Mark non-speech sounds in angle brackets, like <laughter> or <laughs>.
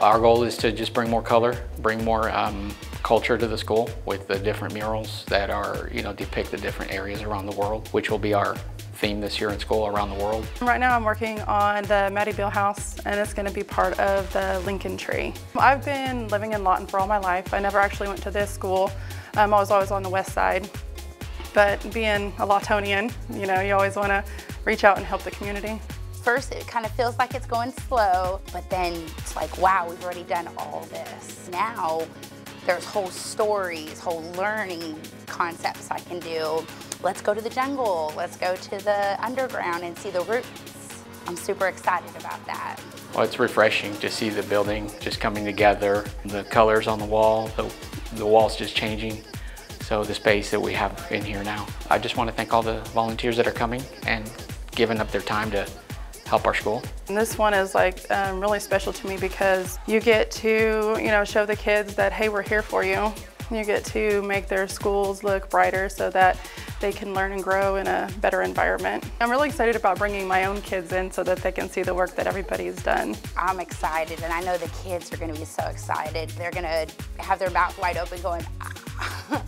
Our goal is to just bring more color, bring more um, culture to the school with the different murals that are, you know, depict the different areas around the world, which will be our theme this year in school around the world. Right now I'm working on the Mattie Beal House and it's going to be part of the Lincoln Tree. I've been living in Lawton for all my life. I never actually went to this school. Um, I was always on the west side. But being a Lawtonian, you know, you always want to reach out and help the community. First, it kind of feels like it's going slow, but then it's like, wow, we've already done all this. Now, there's whole stories, whole learning concepts I can do. Let's go to the jungle, let's go to the underground and see the roots. I'm super excited about that. Well, it's refreshing to see the building just coming together, the colors on the wall, the, the walls just changing. So the space that we have in here now. I just want to thank all the volunteers that are coming and giving up their time to help our school. And this one is like um, really special to me because you get to, you know, show the kids that, hey, we're here for you. You get to make their schools look brighter so that they can learn and grow in a better environment. I'm really excited about bringing my own kids in so that they can see the work that everybody's done. I'm excited and I know the kids are going to be so excited. They're going to have their mouth wide open going, <laughs> ah.